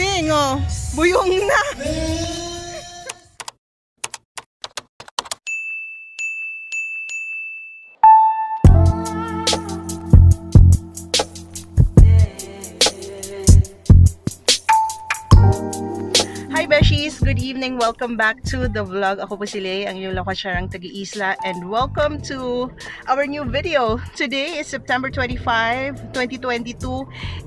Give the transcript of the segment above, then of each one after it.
Ting, oh. Buyong na. Evening! Welcome back to the vlog. Ako po si Lay, ang iyong lakasyarang taga-isla and welcome to our new video. Today is September 25, 2022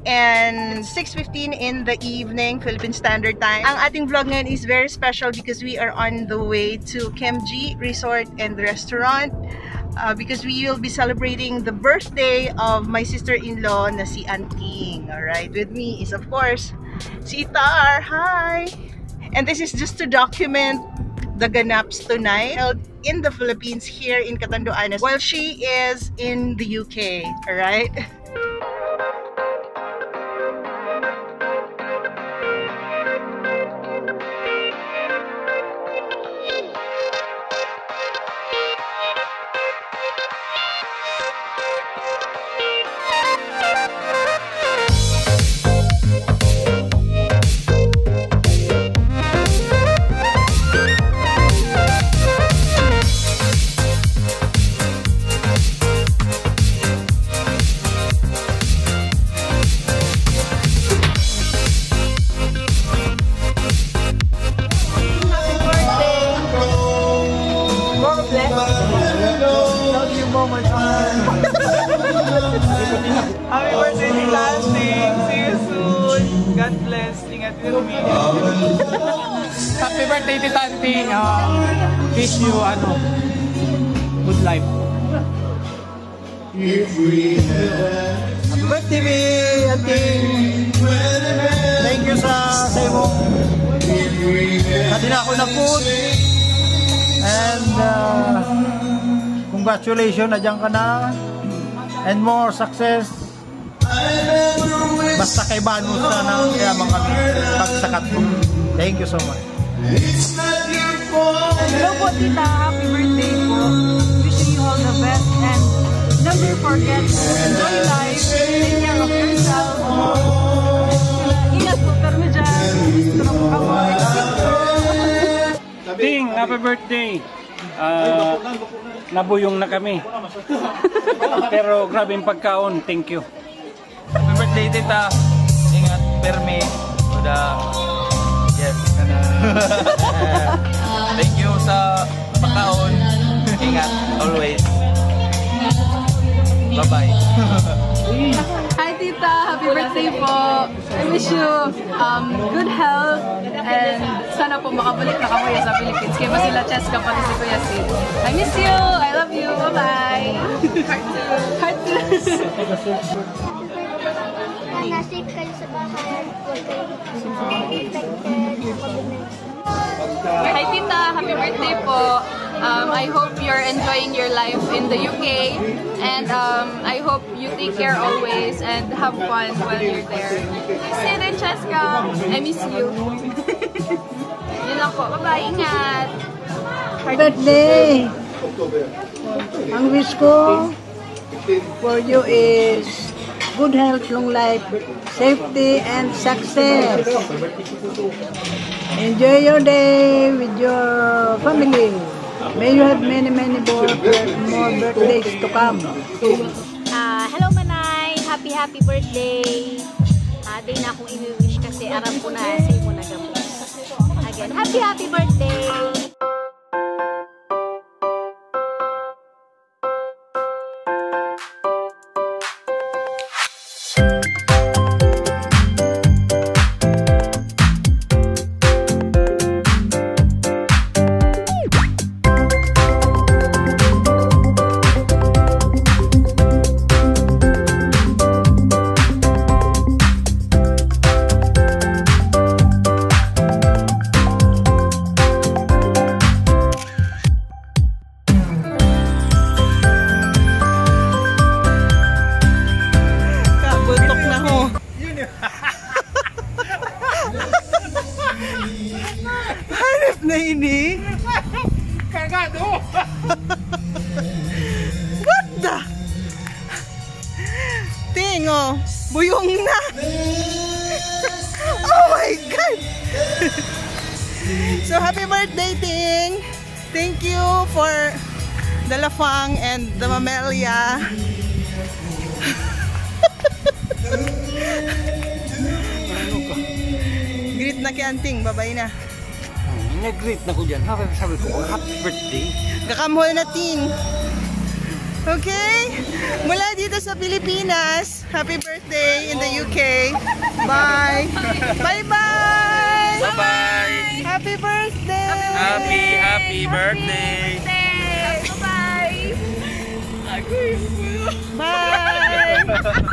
and 6.15 in the evening, Philippine Standard Time. Ang ating vlog ngayon is very special because we are on the way to Kemji Resort and Restaurant uh, because we will be celebrating the birthday of my sister-in-law na si Anting. Alright, with me is of course si Tar. Hi! And this is just to document the ganaps tonight in the Philippines here in Catanduanes while she is in the UK. Alright? Happy birthday Lasting! See you soon! God bless! Ingat din mo. Happy birthday, Tita Auntie. Uh, wish you, ano, good life. Happy birthday, mi auntie! Thank you sa sa imo. Pati na ako na food. And uh, congratulations, nadyan ka na. And more success. Basta kay Banu sana kaya mga pagsakat mo. Thank you so much. Hello po, tita. Happy birthday po. Wishing you all the best and never forget to enjoy life. Take care of yourself. Ingat po kami dyan. Ting, happy birthday. Uh, nabuyong na kami. Pero grabe yung pagkaon. Thank you. Happy birthday, tita! Ingat, permi. Uda. Yes. Thank you sa pagkaon. Ingat, always. Bye-bye. Tita. Happy birthday po. I wish you um, good health and sana po makabalik na kamuya sa Philippines. Kaya sila Cheska pati si Kuya Sid. I miss you. I love you. Bye-bye. Heart to. Heart to. Nasip kayo sa bahay. Huwag kayo infected sa COVID-19. Hi Tita, happy birthday po. Um, I hope you're enjoying your life in the UK and um, I hope you take care always and have fun while you're there. Sid and Cheska, I miss you. Yun lang po. Bye-bye. Ingat. birthday. Ang wish ko for you is good health, long life, safety, and success. Enjoy your day with your family. May you have many, many more, more birthdays to come. Ah, hello Manay! Happy happy birthday! Ah, di na akong i-wish kasi aram ko na sa imo na gamot. Again, happy happy birthday! Ini. Kagado! What the? Ting, oh. Buyong na. oh my so happy birthday, Ting! Thank you for the lafang and the mamelia. Greet na kay Anting, babay na. Nag-greet na ko dyan. Happy, sabi ko, happy birthday. Kakamhol na Ting. Okay? Mula dito sa Pilipinas, happy birthday in the UK. Bye! Bye-bye! Bye-bye! Happy birthday! Happy, happy birthday! Bye-bye! Bye!